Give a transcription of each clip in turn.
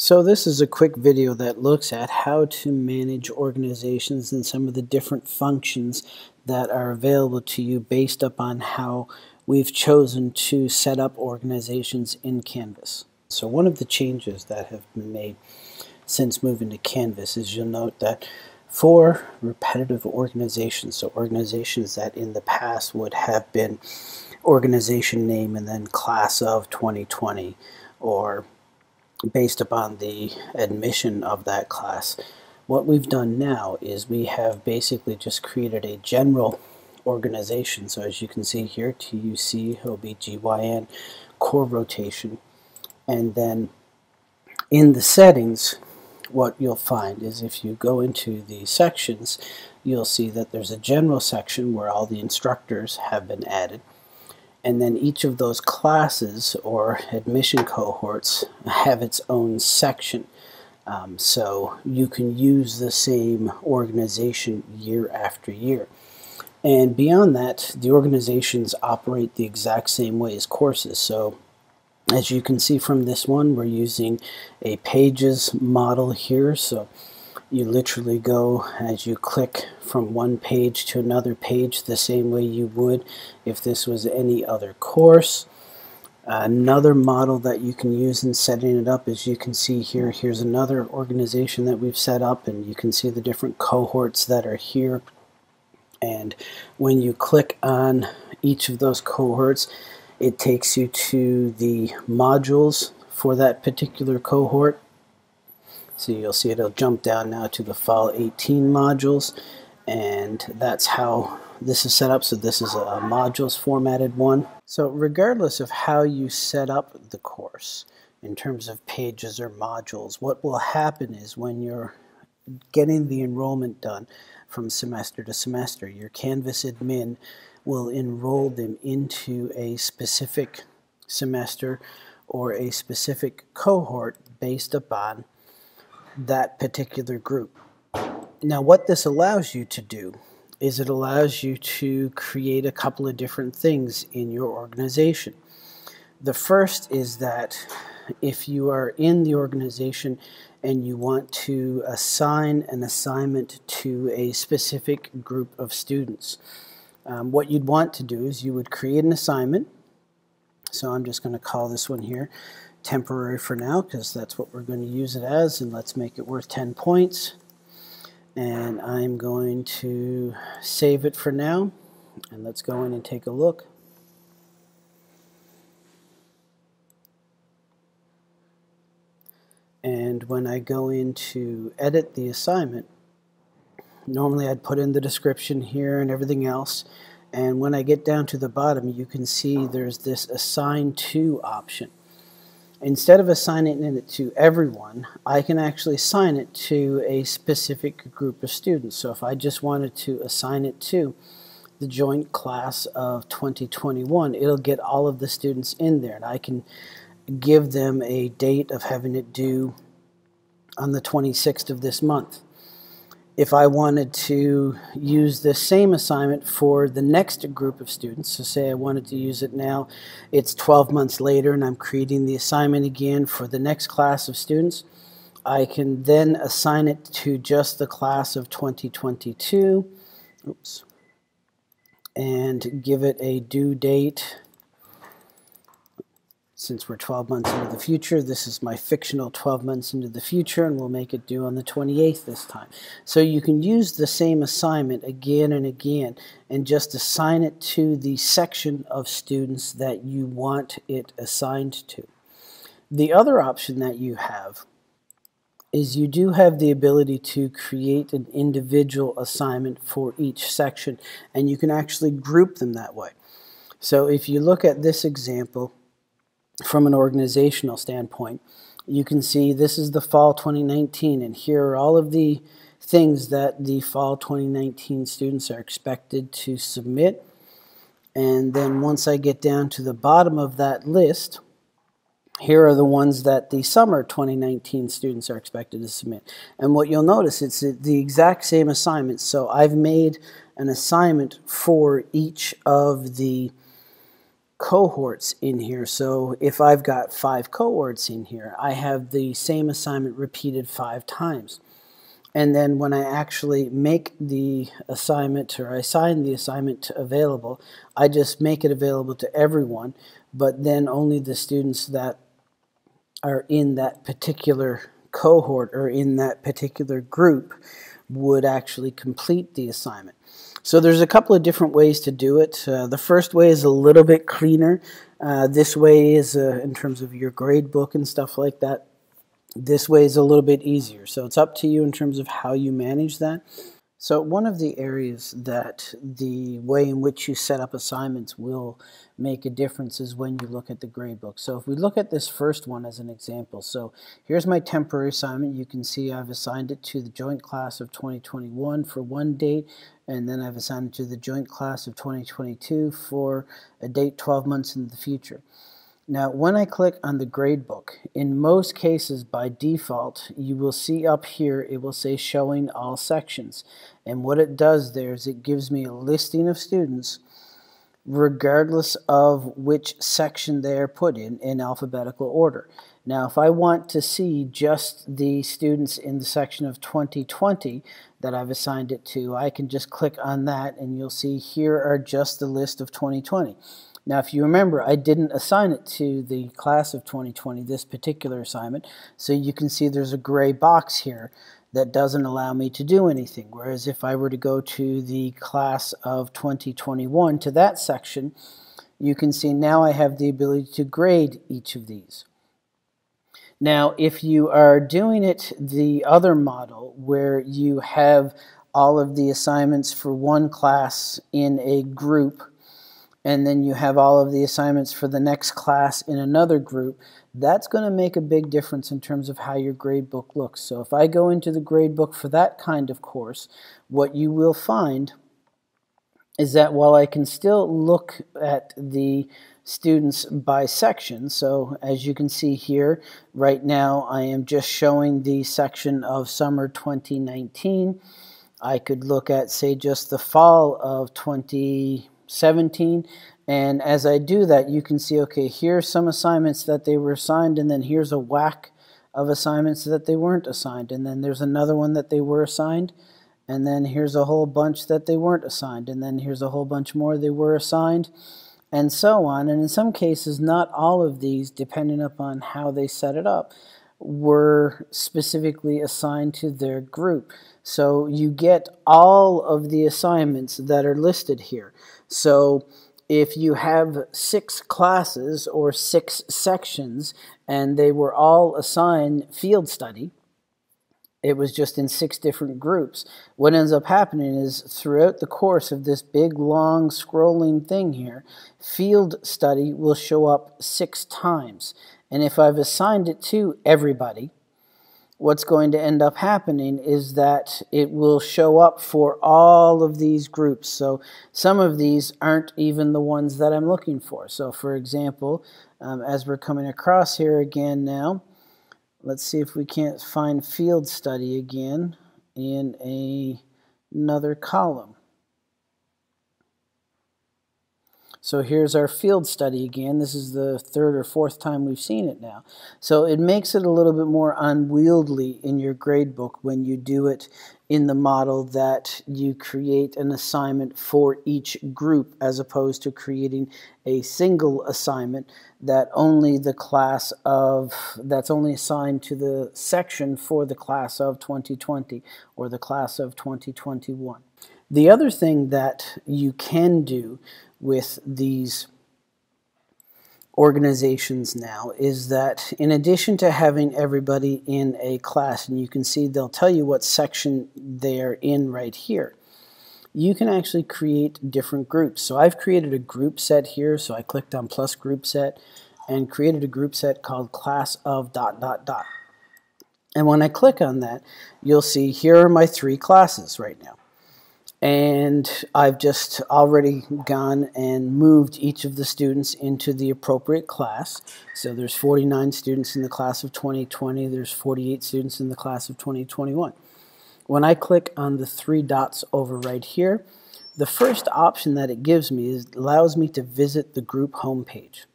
So this is a quick video that looks at how to manage organizations and some of the different functions that are available to you based upon how we've chosen to set up organizations in Canvas. So one of the changes that have been made since moving to Canvas is you'll note that for repetitive organizations, so organizations that in the past would have been organization name and then class of 2020 or based upon the admission of that class. What we've done now is we have basically just created a general organization. So as you can see here, TUC, OBGYN, core rotation. And then in the settings, what you'll find is if you go into the sections, you'll see that there's a general section where all the instructors have been added and then each of those classes or admission cohorts have its own section. Um, so you can use the same organization year after year. And beyond that, the organizations operate the exact same way as courses. So as you can see from this one, we're using a pages model here. So you literally go as you click from one page to another page the same way you would if this was any other course. Another model that you can use in setting it up as you can see here, here's another organization that we've set up and you can see the different cohorts that are here. And when you click on each of those cohorts, it takes you to the modules for that particular cohort so you'll see it'll jump down now to the Fall 18 modules and that's how this is set up. So this is a modules formatted one. So regardless of how you set up the course in terms of pages or modules, what will happen is when you're getting the enrollment done from semester to semester, your Canvas admin will enroll them into a specific semester or a specific cohort based upon that particular group. Now, what this allows you to do is it allows you to create a couple of different things in your organization. The first is that if you are in the organization and you want to assign an assignment to a specific group of students, um, what you'd want to do is you would create an assignment. So I'm just going to call this one here temporary for now because that's what we're going to use it as and let's make it worth 10 points. And I'm going to save it for now and let's go in and take a look. And when I go in to edit the assignment normally I'd put in the description here and everything else and when I get down to the bottom you can see there's this assign to option instead of assigning it to everyone, I can actually assign it to a specific group of students. So if I just wanted to assign it to the joint class of 2021, it'll get all of the students in there. And I can give them a date of having it due on the 26th of this month if I wanted to use the same assignment for the next group of students, so say I wanted to use it now, it's 12 months later and I'm creating the assignment again for the next class of students, I can then assign it to just the class of 2022, oops, and give it a due date since we're 12 months into the future, this is my fictional 12 months into the future, and we'll make it due on the 28th this time. So you can use the same assignment again and again and just assign it to the section of students that you want it assigned to. The other option that you have is you do have the ability to create an individual assignment for each section, and you can actually group them that way. So if you look at this example, from an organizational standpoint. You can see this is the fall 2019 and here are all of the things that the fall 2019 students are expected to submit. And then once I get down to the bottom of that list, here are the ones that the summer 2019 students are expected to submit. And what you'll notice, it's the exact same assignment. So I've made an assignment for each of the cohorts in here. So if I've got five cohorts in here, I have the same assignment repeated five times. And then when I actually make the assignment or I assign the assignment available, I just make it available to everyone, but then only the students that are in that particular cohort or in that particular group would actually complete the assignment. So there's a couple of different ways to do it. Uh, the first way is a little bit cleaner. Uh, this way is uh, in terms of your grade book and stuff like that. This way is a little bit easier. So it's up to you in terms of how you manage that. So one of the areas that the way in which you set up assignments will make a difference is when you look at the gradebook. So if we look at this first one as an example, so here's my temporary assignment. You can see I've assigned it to the joint class of 2021 for one date, and then I've assigned it to the joint class of 2022 for a date 12 months in the future. Now, when I click on the gradebook, in most cases by default, you will see up here, it will say showing all sections. And what it does there is it gives me a listing of students regardless of which section they are put in in alphabetical order. Now, if I want to see just the students in the section of 2020 that I've assigned it to, I can just click on that and you'll see here are just the list of 2020. Now, if you remember, I didn't assign it to the class of 2020, this particular assignment, so you can see there's a gray box here that doesn't allow me to do anything. Whereas if I were to go to the class of 2021, to that section, you can see now I have the ability to grade each of these. Now, if you are doing it the other model, where you have all of the assignments for one class in a group, and then you have all of the assignments for the next class in another group, that's going to make a big difference in terms of how your grade book looks. So if I go into the grade book for that kind of course, what you will find is that while I can still look at the students by section, so as you can see here, right now I am just showing the section of summer 2019. I could look at, say, just the fall of 20 17. And as I do that, you can see, okay, here's some assignments that they were assigned, and then here's a whack of assignments that they weren't assigned. And then there's another one that they were assigned, and then here's a whole bunch that they weren't assigned, and then here's a whole bunch more they were assigned, and so on. And in some cases, not all of these, depending upon how they set it up, were specifically assigned to their group. So you get all of the assignments that are listed here. So if you have six classes or six sections and they were all assigned field study, it was just in six different groups. What ends up happening is throughout the course of this big, long, scrolling thing here, field study will show up six times. And if I've assigned it to everybody, what's going to end up happening is that it will show up for all of these groups. So some of these aren't even the ones that I'm looking for. So for example, um, as we're coming across here again now, let's see if we can't find field study again in a, another column. So here's our field study again. This is the third or fourth time we've seen it now. So it makes it a little bit more unwieldy in your gradebook when you do it in the model that you create an assignment for each group as opposed to creating a single assignment that only the class of that's only assigned to the section for the class of 2020 or the class of 2021. The other thing that you can do with these organizations now is that in addition to having everybody in a class, and you can see they'll tell you what section they're in right here, you can actually create different groups. So I've created a group set here, so I clicked on plus group set and created a group set called class of dot dot dot. And when I click on that, you'll see here are my three classes right now and I've just already gone and moved each of the students into the appropriate class. So there's 49 students in the class of 2020, there's 48 students in the class of 2021. When I click on the three dots over right here, the first option that it gives me is allows me to visit the group homepage.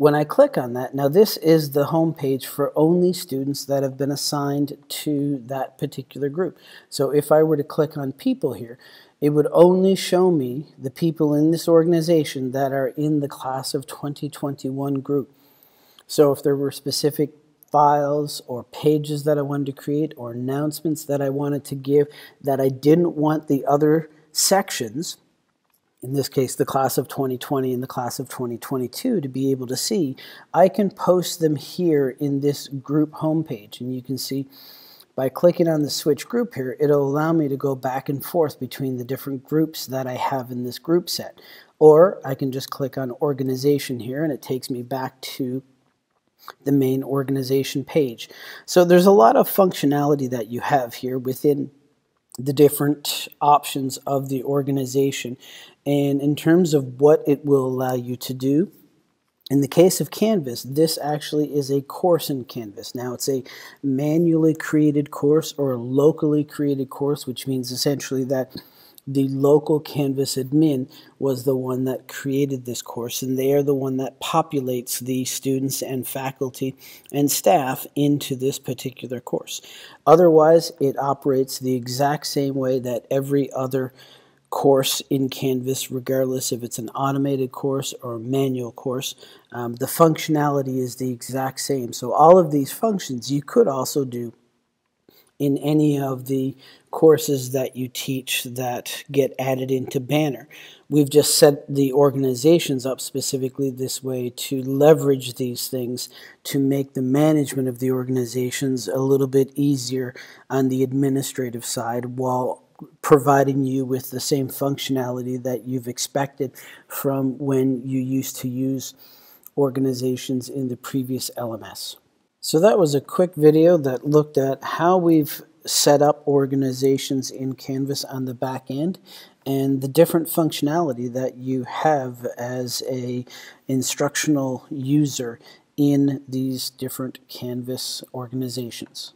When I click on that, now this is the home page for only students that have been assigned to that particular group. So if I were to click on people here, it would only show me the people in this organization that are in the class of 2021 group. So if there were specific files or pages that I wanted to create or announcements that I wanted to give that I didn't want the other sections in this case the class of 2020 and the class of 2022 to be able to see, I can post them here in this group homepage. And you can see by clicking on the switch group here, it'll allow me to go back and forth between the different groups that I have in this group set. Or I can just click on organization here and it takes me back to the main organization page. So there's a lot of functionality that you have here within the different options of the organization. And in terms of what it will allow you to do, in the case of Canvas, this actually is a course in Canvas. Now, it's a manually created course or a locally created course, which means essentially that the local Canvas admin was the one that created this course, and they are the one that populates the students and faculty and staff into this particular course. Otherwise, it operates the exact same way that every other course in Canvas, regardless if it's an automated course or manual course. Um, the functionality is the exact same. So all of these functions you could also do in any of the courses that you teach that get added into Banner. We've just set the organizations up specifically this way to leverage these things to make the management of the organizations a little bit easier on the administrative side while providing you with the same functionality that you've expected from when you used to use organizations in the previous LMS. So that was a quick video that looked at how we've set up organizations in Canvas on the back end and the different functionality that you have as a instructional user in these different Canvas organizations.